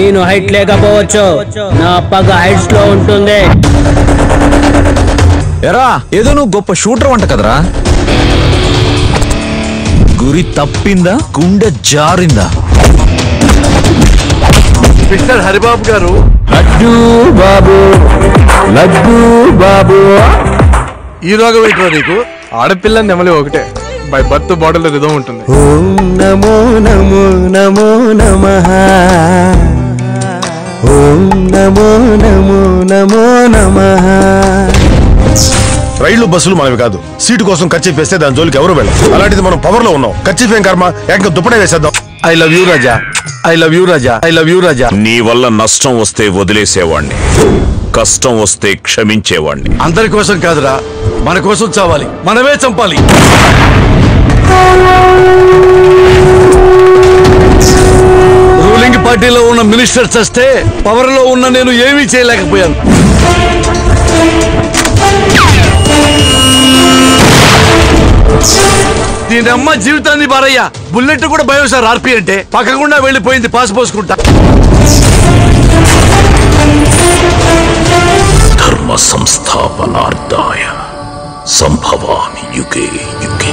నేను హైట్ లేకపోవచ్చు. నా పగ హైట్స్లో ఉంటుంది. ఎరా ఏదో నువ్వు గొప్ప షూటర్ అంట కదరా? గురి తప్పిందా? గుండె జారిందా? మిస్టర్ హరిబాబు గారు. లడ్డు బాబు లడ్డు బాబు. ఈ రోగం ఏంటో నీకు? ఆడపిల్ల నెమలి ఒకటే. బై బర్త్ బాడీలో రిధం ఉంటుంది. ఓం నమో నమో నమో నమ. ఓం నమో నమో నమో నమ. రైళ్ళు బస్సులు మనవి కాదు. సీటు కోసం ఖర్చు వేస్తే దాని జోలికి ఎవరు వెళ్ళం అలాంటిది మనం పవర్లో ఉన్నాం. ఖర్చు ఏం కర్మ? ఏకంగా దుప్పటే వేసేద్దాం. I love you Raja. I love you Raja. I love you Raja. నీ వల్ల నష్టం వస్తే వదిలేసేవాణ్ణి. కష్టం వస్తే క్షమించేవాణ్ణి. అందరి కోసం కాదురా. మన కోసం చావాలి. మనమే చంపాలి. పార్టీలో ఉన్న మినిస్టర్ చస్తే పవర్లో ఉన్న నేను ఏమీ చేయలేకపోయాను. దీని అమ్మ జీవితాన్ని బారయ్యా బుల్లెట్ కూడా భయం సార్ ఆర్పి అంటే. పక్కకుండా వెళ్ళిపోయింది పాస్ పోసుకుంటా. ధర్మ సంస్థాపనార్థాయ సంభవామి యుగే యుగే.